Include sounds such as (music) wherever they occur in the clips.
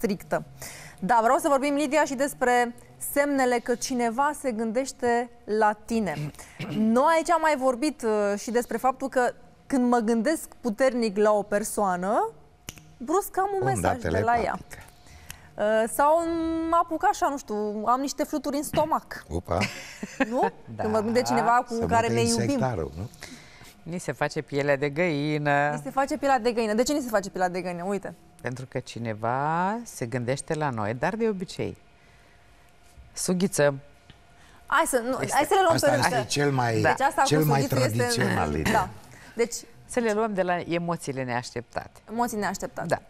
strictă. Da, vreau să vorbim, Lidia, și despre semnele că cineva se gândește la tine. Noi aici am mai vorbit uh, și despre faptul că când mă gândesc puternic la o persoană, brusc am un mesaj de la ea. Uh, sau mă apuc așa, nu știu, am niște fluturi în stomac. Opa! (laughs) Nu? Da. Când vorbim de cineva cu care ne iubim. Nu? Ni se face pielea de găină. Ni se face pielea de găină. De ce ni se face pielea de găină? Uite. Pentru că cineva se gândește la noi, dar de obicei. Sughiță. Hai să, nu, hai să le luăm asta pe Asta este cel mai, da. deci asta cel mai tradițional. Este... Da. Deci, să le luăm de la emoțiile neașteptate. Emoții neașteptate. Da.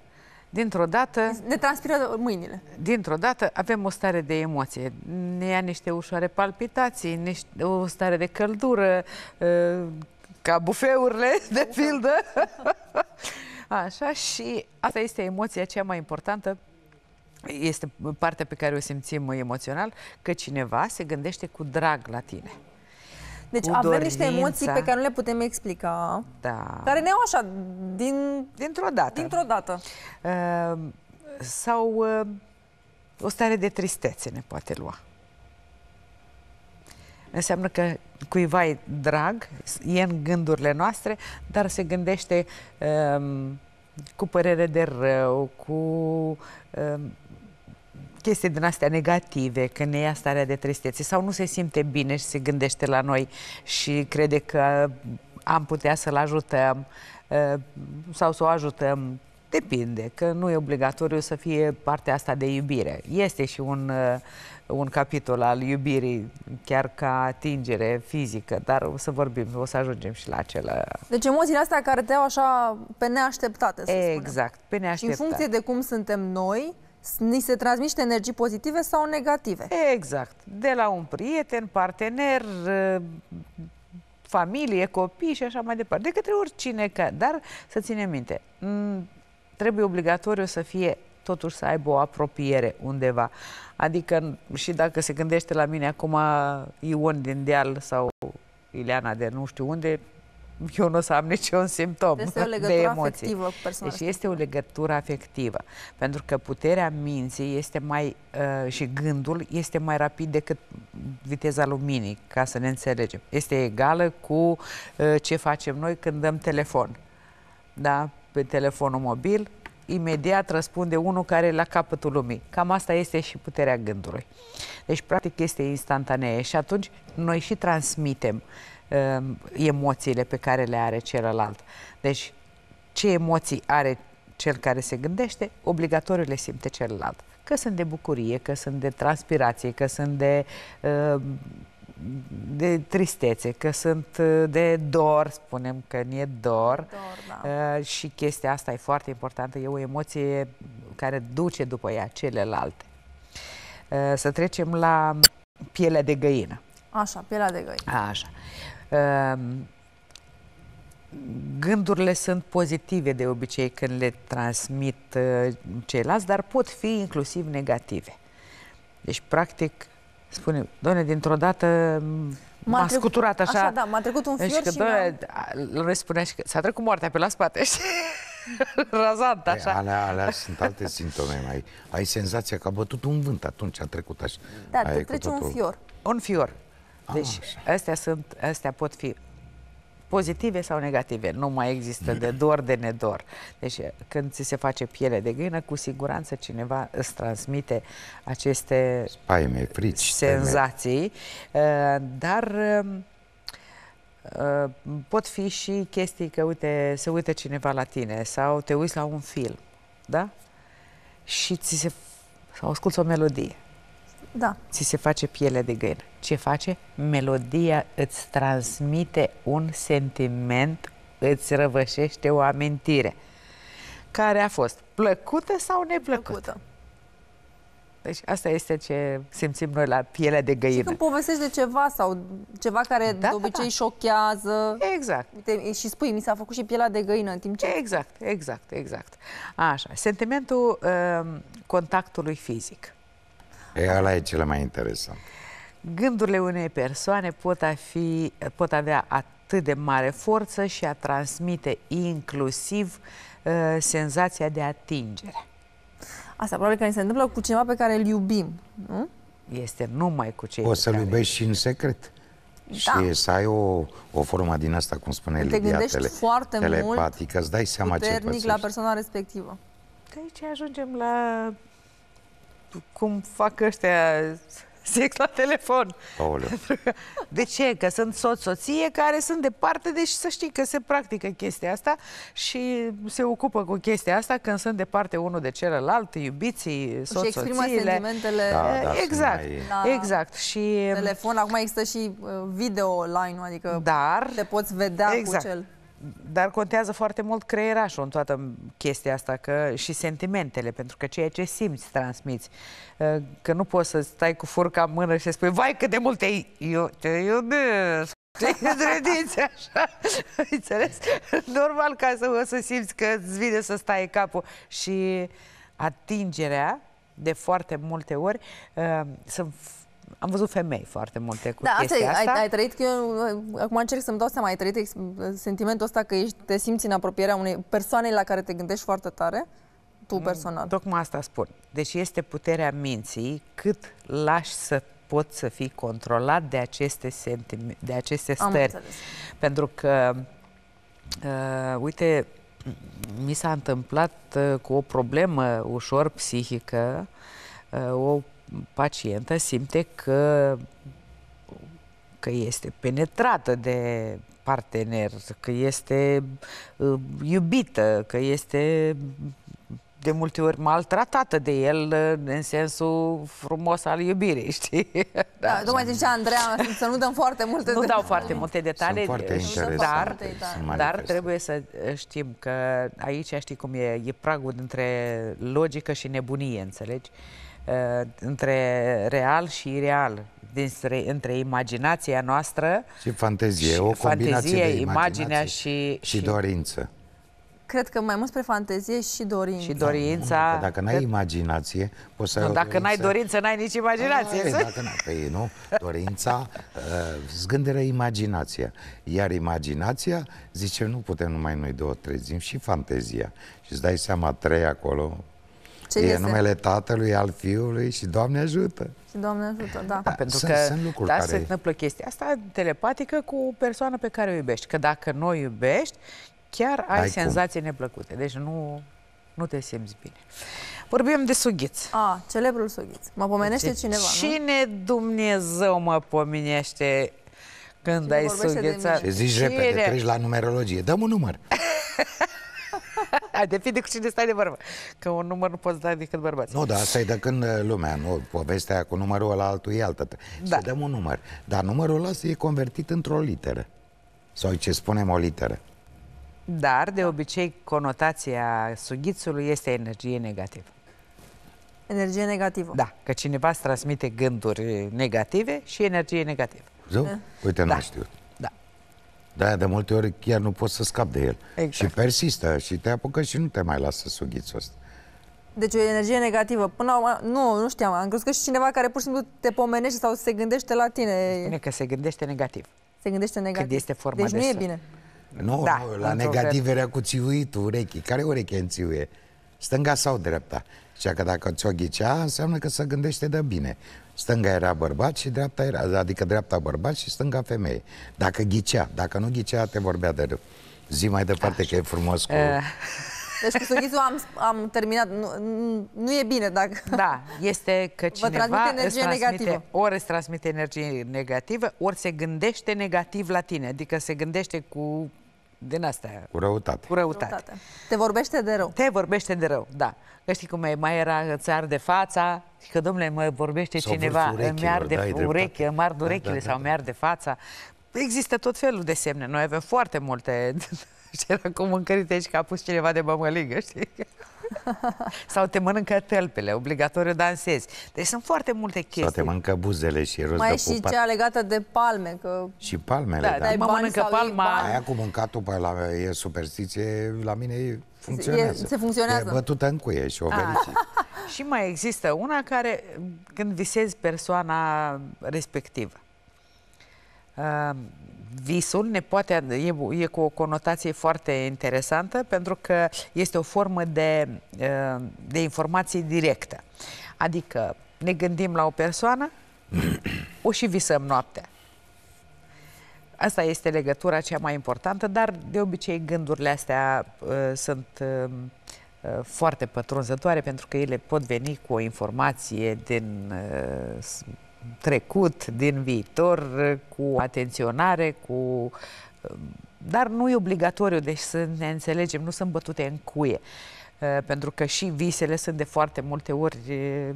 Dintr-o dată... Ne transpiră mâinile. Dintr-o dată avem o stare de emoție. Ne ia niște ușoare palpitații, niște, o stare de căldură, ă, ca bufeurile, de (laughs) pildă. Așa, și asta este emoția cea mai importantă este partea pe care o simțim emoțional, că cineva se gândește cu drag la tine. Deci avem dorința, niște emoții pe care nu le putem explica, da. care ne iau așa, din, dintr-o dată. Dintr-o dată. Uh, sau uh, o stare de tristețe ne poate lua. Înseamnă că cuiva e drag, e în gândurile noastre, dar se gândește uh, cu părere de rău, cu uh, chestii din astea negative, că ne ia starea de tristețe sau nu se simte bine și se gândește la noi și crede că am putea să-l ajutăm uh, sau să o ajutăm, depinde, că nu e obligatoriu să fie partea asta de iubire. Este și un, uh, un capitol al iubirii, chiar ca atingere fizică, dar o să vorbim, o să ajungem și la acela. Deci emoțiile astea care te iau așa pe neașteptate, să Exact, spunem. pe neașteptate. Și în funcție de cum suntem noi, ni se transmite energii pozitive sau negative. Exact. De la un prieten, partener, familie, copii și așa mai departe. De către oricine, că, dar să ținem minte, trebuie obligatoriu să fie totuși să aibă o apropiere undeva. Adică și dacă se gândește la mine acum Ion din deal sau Ileana de nu știu unde, eu nu o să am niciun simptom este o (laughs) legătură de emoție. afectivă cu persoana Deci este o legătură afectivă. Pentru că puterea minții este mai, uh, și gândul este mai rapid decât viteza luminii, ca să ne înțelegem. Este egală cu uh, ce facem noi când dăm telefon. Da? Pe telefonul mobil, imediat răspunde unul care e la capătul lumii. Cam asta este și puterea gândului. Deci, practic, este instantanee și atunci noi și transmitem uh, uh, emoțiile pe care le are celălalt. Deci, ce emoții are cel care se gândește, obligatoriu le simte celălalt. Că sunt de bucurie, că sunt de transpirație, că sunt de, uh, de tristețe, că sunt uh, de dor, spunem că nu e dor. dor da. uh, și chestia asta e foarte importantă, e o emoție care duce după ea celelalte. Uh, să trecem la pielea de găină. Așa, pielea de găină. Așa. Ehm, gândurile sunt pozitive de obicei când le transmit uh, ceilalți, dar pot fi inclusiv negative. Deci, practic, spune, doamne, dintr-o dată m-a scuturat așa. Așa, da, m-a trecut un deci fior deci, și doamne, spunea și că s-a trecut moartea pe la spate, (laughs) Razant, păi, așa. Alea, alea sunt alte simptome. Ai, ai senzația că a bătut un vânt atunci, a trecut așa. Da, te trece un fior. Un fior. Deci ah, astea, sunt, astea pot fi pozitive sau negative. Nu mai există de dor, de nedor. Deci când ți se face piele de găină, cu siguranță cineva îți transmite aceste Spaime, frici, senzații. Spaime. Uh, dar uh, pot fi și chestii că, uite, se uită cineva la tine sau te uiți la un film, da? Și ți se... sau asculți o melodie da. ți se face piele de găină. Ce face? Melodia îți transmite un sentiment, îți răvășește o amintire. Care a fost plăcută sau neplăcută? Plăcută. Deci asta este ce simțim noi la pielea de găină. Și când povestești de ceva sau ceva care da, de obicei da. șochează. Exact. Uite, și spui, mi s-a făcut și pielea de găină în timp ce... Exact, exact, exact. Așa, sentimentul uh, contactului fizic. E, ăla e cel mai interesant. Gândurile unei persoane pot, a fi, pot avea atât de mare forță și a transmite inclusiv uh, senzația de atingere. Asta probabil că ni se întâmplă cu cineva pe care îl iubim, nu? Este numai cu cei Poți pe să-l care- iubești și în secret. Da. Și să ai o, o formă din asta, cum spune Te Lidia, gândești tele, foarte mult, telepatică, îți dai seama ce Puternic pățești. la persoana respectivă. De aici ajungem la cum fac ăștia sex la telefon. Aoleu. (laughs) De ce? Că sunt soț-soție care sunt departe, deci să știi că se practică chestia asta și se ocupă cu chestia asta când sunt departe unul de celălalt, iubiții, Și exprimă soț-soțiile. sentimentele Da, da, sunt exact, mai- Da. exact. Și telefon. Acum există și uh, video online, adică dar te poți vedea Exact. cu cel. Dar contează foarte mult creierașul în toată chestia asta că și sentimentele, pentru că ceea ce simți, transmiți. Uh, Că nu poți să stai cu furca în mână și să spui, vai cât de mult te, eu, te iubesc. Te drădiți așa, (laughs) înțeles? Normal ca să o să simți că îți vine să stai capul și atingerea de foarte multe ori uh, sunt am văzut femei foarte multe cu Da, asta e, chestia ai, asta. ai trăit, că eu uh, acum încerc să-mi dau seama, ai trăit ex- sentimentul ăsta că ești, te simți în apropierea unei persoane la care te gândești foarte tare, tu Mm, personal. Tocmai asta spun. Deci este puterea minții cât lași să poți să fii controlat de aceste sentime, de aceste Am stări. înțeles. Pentru că, uh, uite, mi s-a întâmplat uh, cu o problemă ușor psihică, uh, o pacientă simte că că este penetrată de partener, că este uh, iubită, că este de multe ori maltratată de el uh, în sensul frumos al iubirii, (laughs) știi? Da, tocmai zicea Andreea să nu dăm foarte multe Nu dau detalii. foarte multe detalii, foarte și- interesante, dar, sunt dar manifeste. trebuie să uh, știm că aici știi cum e, e pragul între logică și nebunie, înțelegi? Uh, între real și ireal, dintre, între imaginația noastră Și fantezie, și o combinație fantezie, de imaginea imaginație și, și dorință. Cred că mai mult spre fantezie și dorință. și dorința. Că dacă n-ai imaginație, poți să ai nu, o dacă n-ai dorință- dorință, n-ai nici imaginație. Ai, dacă n-ai, păi, nu? Dorința uh, zgândără imaginația. Iar imaginația, zice, nu putem numai noi două trezim și fantezia. Și îți dai seama, trei acolo, Ce e iese? numele tatălui, al fiului și Doamne ajută. Și Doamne ajută, da. Da, pentru sunt- că sunt lucruri da, care- se întâmplă chestia asta telepatică cu o persoană pe care o iubești. Că dacă nu o iubești, chiar ai N-ai cum. senzații neplăcute. Deci nu, nu te simți bine. Vorbim de sughiț. A, celebrul sughiț. Mă pomenește Deci, cineva, nu? Cine Dumnezeu mă pomenește când Cine ai vorbește de sughița? mine? Și zici Cine? repede, treci la numerologie. Dăm un număr. (laughs) Depinde cu cine stai de vorbă. Că un număr nu poți da decât bărbați. Nu, dar asta e de când uh, lumea, nu, povestea aia cu numărul ăla altul e altă. Da. Să dăm un număr. Dar numărul ăla e convertit într-o literă. Sau ce spunem o literă. Dar, de obicei, conotația sughițului este energie negativă. Energie negativă. Da, că cineva îți transmite gânduri negative și energie negativă. Zău? Uite, nu Da. știu. Da. Da, de multe ori chiar nu poți să scapi de el. Exact. Și persistă și te apucă și nu te mai lasă sughițul ăsta. Deci o energie negativă. Până la urmă, nu, nu știam. Am crezut că și cineva care pur și simplu te pomenește sau se gândește la tine. Spune că se gândește negativ. Se gândește negativ. este forma deci de nu e să- bine. Nu, Da, nu la într-un negativ fel. era cu țiuitul urechii. Care ureche înțiuie? Stânga sau dreapta? Și că dacă ți-o ghicea, înseamnă că se gândește de bine. Stânga era bărbat și dreapta era, adică dreapta bărbat și stânga femeie. Dacă ghicea, dacă nu ghicea, te vorbea de rău. Zi mai departe că e frumos cu... Eh, Deci cu sughițul am, am terminat. Nu, nu, nu e bine dacă... Da, este că Vă cineva transmite îți energie transmite, negativă. ori îți transmite energie negativă, ori se gândește negativ la tine. Adică se gândește cu din astea, cu răutate. cu răutate. Răutate. Te vorbește de rău. Te vorbește de rău, da. Că știi cum e, mai era îți arde fața și că, domnule, mă vorbește Sau cineva, vârful îmi urechilor, arde da, ai dreptate. ureche, îmi ard Da, urechile da, da, sau da. mi arde fața. Există tot felul de semne. Noi avem foarte multe... (laughs) Și era cu mâncărite aici că a pus cineva de mămăligă, știi? (laughs) Sau te mănâncă tălpele, obligatoriu dansezi. Deci sunt foarte multe Sau te chestii. mănâncă buzele și e rost Mai de e și pupat. cea legată de palme, că Și palmele, Da, da. dai Ai mă bani mănâncă sau iei palma... bani? Aia cu mâncatul pe la e superstiție, la mine funcționează. E- se funcționează. E bătută în cuie și o verici. (laughs) Și mai există una care, când visezi persoana respectivă, uh, visul ne poate, e, e cu o conotație foarte interesantă pentru că este o formă de, uh, de informație directă. Adică ne gândim la o persoană, (clears throat) o și visăm noaptea. Asta este legătura cea mai importantă, dar de obicei gândurile astea uh, sunt uh, uh, foarte pătrunzătoare pentru că ele pot veni cu o informație din uh, trecut, din viitor, uh, cu atenționare, cu... Uh, dar nu e obligatoriu, deci să ne înțelegem, nu sunt bătute în cuie. Uh, pentru că și visele sunt de foarte multe ori uh,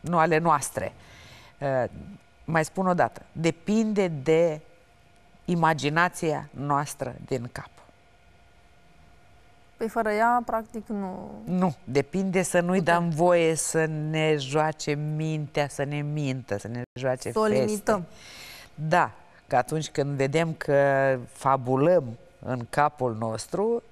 nu ale noastre. Uh, mai spun o dată, depinde de imaginația noastră din cap. Păi fără ea, practic, nu... Nu, depinde să nu-i dăm voie să ne joace mintea, să ne mintă, să ne joace Să o feste. limităm. Da, că atunci când vedem că fabulăm în capul nostru,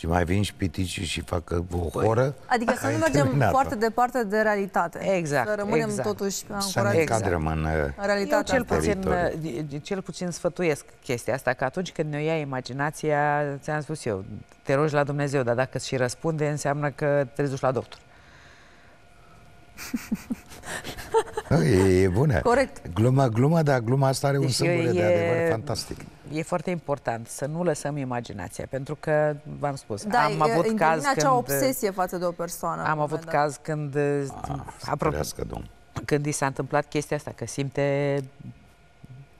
Și mai vin și piticii și fac o horă. Adică să ai nu mergem terminat-o. foarte departe de realitate. Exact, Să rămânem exact. totuși Să ancorați ne Exact. încadrăm în... uh, în eu realitatea cel asta. puțin, Teritoriu. cel puțin sfătuiesc chestia asta, că atunci când ne ia imaginația, ți-am spus eu, te rogi la Dumnezeu, dar dacă și răspunde, înseamnă că te duci la doctor. (laughs) E, e bună. Corect. Gluma, gluma, dar gluma asta are un Deci sâmbure de e- adevăr fantastic. E foarte important să nu lăsăm imaginația, pentru că, v-am spus, Da, am e- avut intervine caz acea când... obsesie față de o persoană. la un Am avut moment dat. caz când, apropo, Ferească, domn. când i s-a întâmplat chestia asta, că simte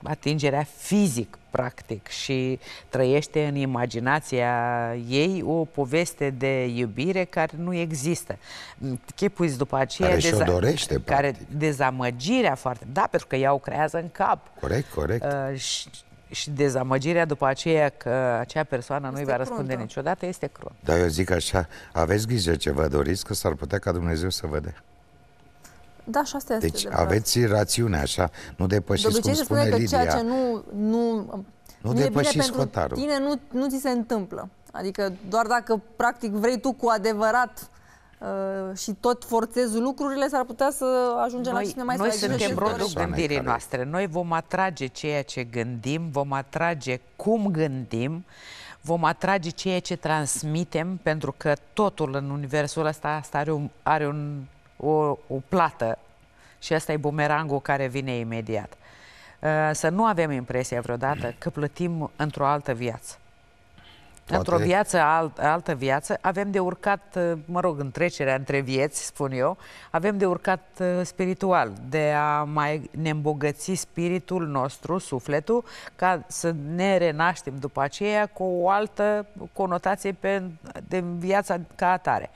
atingerea fizic, practic, și trăiește în imaginația ei o poveste de iubire care nu există. Chipuiți după aceea... Care și-o dorește, Care practic. dezamăgirea foarte... Da, pentru că ea o creează în cap. Corect, corect. Uh, și, și dezamăgirea după aceea că acea persoană nu-i Este va răspunde cruntă. niciodată este crunt. Dar eu zic așa, aveți grijă ce vă doriți, că s-ar putea ca Dumnezeu să vă dea. Da, și asta este Deci adevărat. aveți rațiune așa, nu De depășiți, cum obicei se spune spune că Lidia. ceea ce nu, nu, nu, e bine depășiți pentru hotarul. tine, nu, nu ți se întâmplă. Adică doar dacă practic vrei tu cu adevărat uh, și tot forțezi lucrurile, s-ar putea să ajungem la Noi, cine mai noi să ai grijă suntem și rodul dorești. persoane gândirii care- noastre. Noi vom atrage ceea ce gândim, vom atrage cum gândim, vom atrage ceea ce transmitem, pentru că totul în universul ăsta asta are, un, are un, o, o plată și asta e bumerangul care vine imediat. Uh, Să nu avem impresia vreodată că plătim într-o altă viață. Toate- Într-o viață, alt, altă viață, avem de urcat, uh, mă rog, în trecerea între vieți, spun eu, avem de urcat uh, spiritual, de a mai ne îmbogăți spiritul nostru, sufletul, ca să ne renaștem după aceea cu o altă conotație pe, de viața ca atare.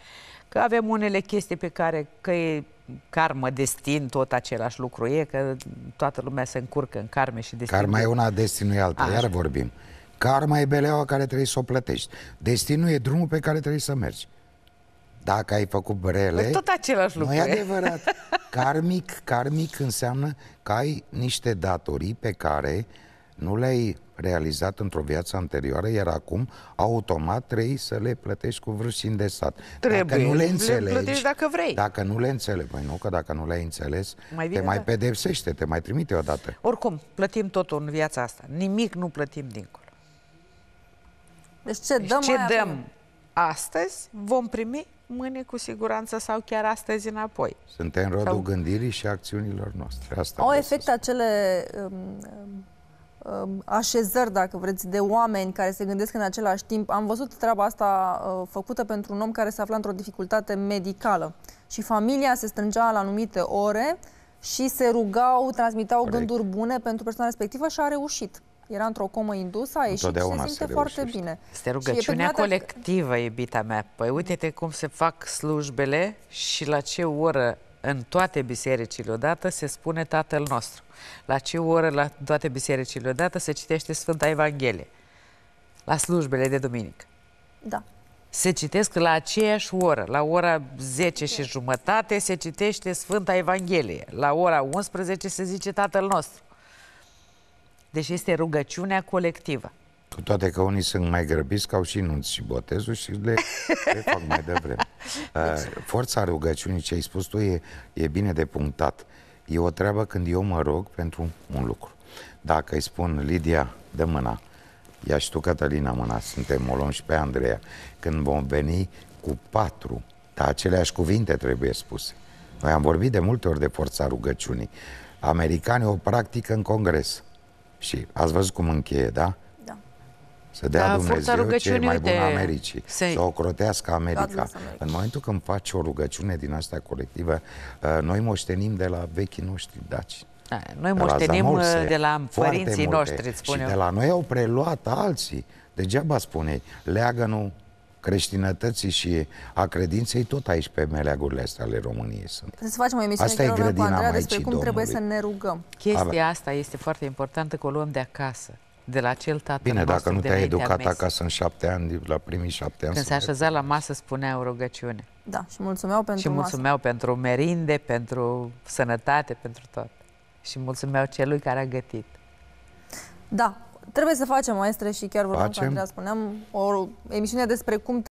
Că avem unele chestii pe care, că e karmă, destin, tot același lucru e, că toată lumea se încurcă în karme și destin. Karma e una, destinul e alta, Așa. iar vorbim. Karma e beleaua care trebuie să o plătești. Destinul e drumul pe care trebuie să mergi. Dacă ai făcut rele, Tot același lucru nu e e. adevărat. (laughs) Karmic, karmic înseamnă că ai niște datorii pe care nu le-ai realizat într-o viață anterioară, iar acum automat trebuie să le plătești cu vârf și îndesat. Trebuie. Dacă nu le Le înțelegi, plătești dacă vrei. Dacă nu le înțelegi, păi nu, că dacă nu le-ai înțeles, Mai te bine, mai da. pedepsește, te mai trimite odată. Oricum, plătim totul în viața asta. Nimic nu plătim dincolo. Deci ce Deci dăm, ce aia dăm primim. astăzi, vom primi mâine cu siguranță sau chiar astăzi înapoi. Suntem rodul Sau- gândirii și acțiunilor noastre. Asta Au vreau să efect acele um, um, um, așezări, dacă vreți, de oameni care se gândesc în același timp. Am văzut treaba asta uh, făcută pentru un om care se afla într-o dificultate medicală și familia se strângea la anumite ore și se rugau, transmiteau Corect. gânduri bune pentru persoana respectivă și a reușit. Era într-o comă indusă, a ieșit și Întotdeauna se se simte foarte reușește. bine. Este Și rugăciunea e pe durata- colectivă, iubita mea. Păi uite-te cum se fac slujbele și la ce oră în toate bisericile odată se spune Tatăl nostru. La ce oră la toate bisericile odată se citește Sfânta Evanghelie. La slujbele de duminică. Da. Se citesc la aceeași oră, la ora 10 și jumătate se citește Sfânta Evanghelie. La ora 11 se zice Tatăl nostru. Deci este rugăciunea colectivă. Cu toate că unii sunt mai grăbiți, că au și nunți și botezul și le, le fac mai devreme. Uh, forța rugăciunii, ce ai spus tu, e, e bine de punctat. E o treabă când eu mă rog pentru un lucru. Dacă îi spun, Lidia, dă mâna, ia și tu, Cătălina, mâna, suntem, o luăm și pe Andreea, când vom veni cu patru, dar aceleași cuvinte trebuie spuse. Noi am vorbit de multe ori de forța rugăciunii. Americanii o practică în congres. Și ați văzut cum încheie, da? Da. Să dea Da, forța Dumnezeu ce e rugăciunii, mai bun uite, Americii. se- Să o crotească America. God bless America. În momentul când faci o rugăciune din asta colectivă, uh, noi moștenim de la vechii noștri daci. Da, noi De la moștenim Zamolse, uh, de la foarte părinții multe. noștri, îți spun Și eu. de la noi au preluat alții. Degeaba spune, leagănul creștinătății și a credinței tot aici pe meleagurile astea ale României sunt. Trebuie să facem o emisiune Asta e chiar cu grădina Andreea despre Maicii cum trebuie să Domnului. ne rugăm. Chestia asta este foarte importantă, că o luăm de acasă, de la cel tată Bine, nostru dacă nu te-ai dinaintea educat mesei. acasă în șapte ani, la primii șapte ani... Când să se așeza la masă, spunea o rugăciune. Da, și mulțumeau pentru și masă. mulțumeau pentru merinde, pentru sănătate, pentru tot. Și mulțumeau celui care a gătit. Da, trebuie să facem, maestre, și chiar vorbeam cu Facem. Andreea, spuneam, o emisiune despre cum